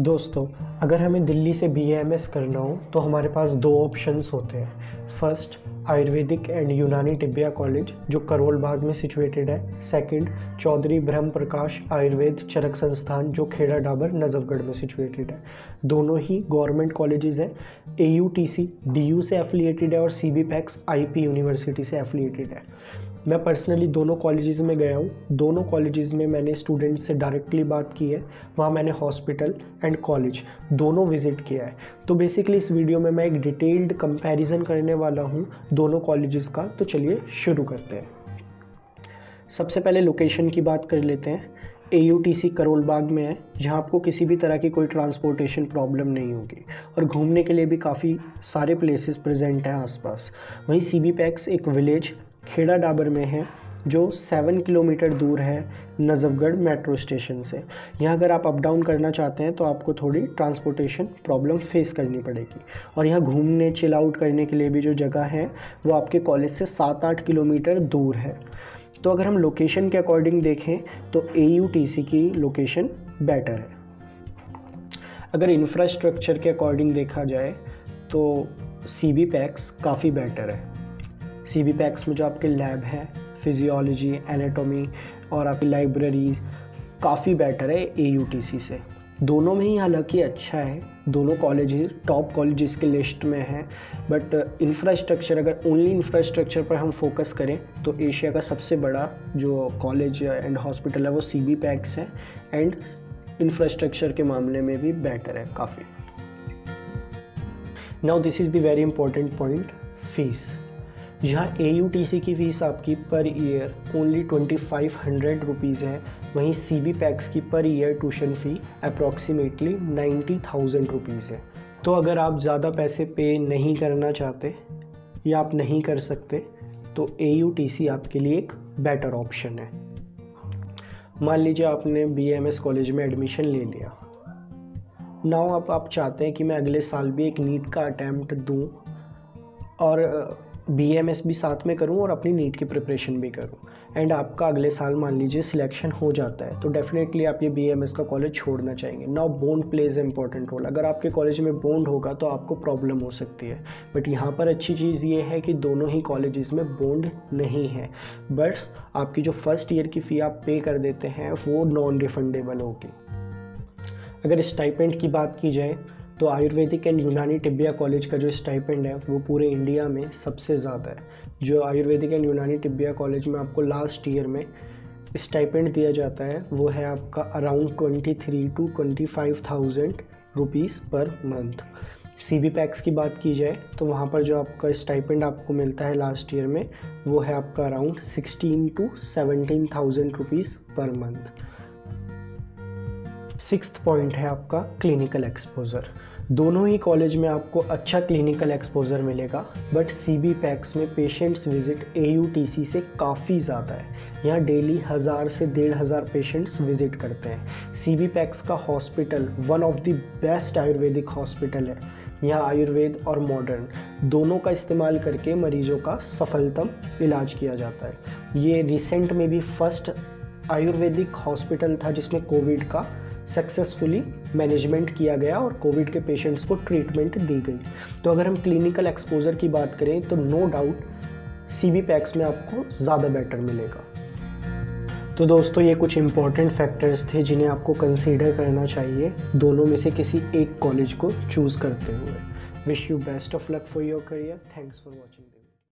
दोस्तों, अगर हमें दिल्ली से बी एम एस करना हो तो हमारे पास दो ऑप्शंस होते हैं। फ़र्स्ट आयुर्वेदिक एंड यूनानी टिब्बिया कॉलेज जो करोल बाग में सिचुएटेड है। सेकंड चौधरी ब्रह्म प्रकाश आयुर्वेद चरक संस्थान जो खेड़ा डाबर नजफगढ़ में सिचुएटेड है। दोनों ही गवर्नमेंट कॉलेजेस हैं। A U T C D U से एफिलिएटेड है और C B PACS I P university से एफिलिएटेड है। मैं पर्सनली दोनों कॉलेजेस में गया हूँ। दोनों कॉलेजेस में मैंने स्टूडेंट से डायरेक्टली बात की है। वहाँ मैंने हॉस्पिटल एंड कॉलेज दोनों विज़िट किया है। तो बेसिकली इस वीडियो में मैं एक डिटेल्ड कंपैरिजन करने वाला हूँ दोनों कॉलेजेस का। तो चलिए शुरू करते हैं। सबसे पहले लोकेशन की बात कर लेते हैं। A U T C Karol Bagh में है, जहाँ आपको किसी भी तरह की कोई ट्रांसपोर्टेशन प्रॉब्लम नहीं होगी। और घूमने के लिए भी काफ़ी सारे प्लेसेस प्रेजेंट हैं आसपास। वहीं सी बी पैक्स एक विलेज खेड़ा डाबर में है, जो सेवन किलोमीटर दूर है नजफगढ़ मेट्रो स्टेशन से। यहाँ अगर आप अप डाउन करना चाहते हैं तो आपको थोड़ी ट्रांसपोर्टेशन प्रॉब्लम फेस करनी पड़ेगी। और यहाँ घूमने चिल आउट करने के लिए भी जो जगह है, वो आपके कॉलेज से सात आठ किलोमीटर दूर है। तो अगर हम लोकेशन के अकॉर्डिंग देखें तो ए की लोकेशन बेटर है। अगर इंफ्रास्ट्रक्चर के अकॉर्डिंग देखा जाए तो सी बी पैक्स काफ़ी बेटर है। सी बी पैक्स में जो आपके लैब हैं फिजियोलॉजी एनाटॉमी और आपकी लाइब्रेरीज काफ़ी बेटर है ए यू टी सी से। दोनों में ही हालाँकि अच्छा है, दोनों कॉलेज टॉप कॉलेज के लिस्ट में हैं बट इंफ्रास्ट्रक्चर अगर ओनली इंफ्रास्ट्रक्चर पर हम फोकस करें तो एशिया का सबसे बड़ा जो कॉलेज एंड हॉस्पिटल है, वो सी बी पैक्स है एंड इंफ्रास्ट्रक्चर के मामले में भी बेटर है काफ़ी। Now this is the very important point fees जहाँ ए सी की फ़ीस आपकी per year only twenty five hundred rupees है, वहीं सी बी पैक्स की per year tuition fee approximately ninety thousand rupees है। तो अगर आप ज़्यादा पैसे पे नहीं करना चाहते या आप नहीं कर सकते तो ए यू टी सी आपके लिए एक बेटर ऑप्शन है। मान लीजिए आपने बी एम एस कॉलेज में एडमिशन ले लिया। नाउ आप आप चाहते हैं कि मैं अगले साल भी एक नीट का अटैम्प्ट दूँ और बी एम एस भी साथ में करूँ और अपनी नीट की प्रिपरेशन भी करूँ। एंड आपका अगले साल मान लीजिए सिलेक्शन हो जाता है तो डेफिनेटली आप ये बी एम एस का कॉलेज छोड़ना चाहेंगे। Now bond plays a important role अगर आपके कॉलेज में बोन्ड होगा तो आपको प्रॉब्लम हो सकती है। बट यहाँ पर अच्छी चीज़ ये है कि दोनों ही कॉलेज में बोन्ड नहीं है। बट आपकी जो फ़र्स्ट ईयर की फ़ी आप पे कर देते हैं, वो नॉन रिफंडेबल होगी। अगर स्टाइपेंट की बात की जाए तो आयुर्वेदिक एंड यूनानी टिब्बिया कॉलेज का जो स्टाइपेंड है, वो पूरे इंडिया में सबसे ज़्यादा है। जो आयुर्वेदिक एंड यूनानी टिब्बिया कॉलेज में आपको लास्ट ईयर में स्टाइपेंड दिया जाता है, वो है आपका around twenty three to twenty five thousand rupees per month C B PACS की बात की जाए तो वहाँ पर जो आपका स्टाइपेंड आपको मिलता है लास्ट ईयर में, वो है आपका around sixteen to seventeen thousand rupees per month six point है आपका क्लिनिकल एक्सपोज़र। दोनों ही कॉलेज में आपको अच्छा क्लिनिकल एक्सपोज़र मिलेगा, बट सी बी पैक्स में patients visit A U T C से काफ़ी ज़्यादा है। यहाँ डेली हज़ार से डेढ़ हज़ार पेशेंट्स विज़िट करते हैं। सी बी पैक्स का hospital, one of the best Ayurvedic hospital है। यहाँ आयुर्वेद और मॉडर्न, दोनों का इस्तेमाल करके मरीजों का सफलतम इलाज किया जाता है। ये रिसेंट में भी फ़र्स्ट आयुर्वेदिक हॉस्पिटल था जिसमें कोविड का सक्सेसफुली मैनेजमेंट किया गया और कोविड के पेशेंट्स को ट्रीटमेंट दी गई। तो अगर हम क्लिनिकल एक्सपोजर की बात करें तो no doubt C B PACS में आपको ज़्यादा बेटर मिलेगा। तो दोस्तों, ये कुछ इंपॉर्टेंट फैक्टर्स थे जिन्हें आपको कंसीडर करना चाहिए। दोनों में से किसी एक कॉलेज को चूज़ करते हुए। Wish you best of luck for your career thanks for watching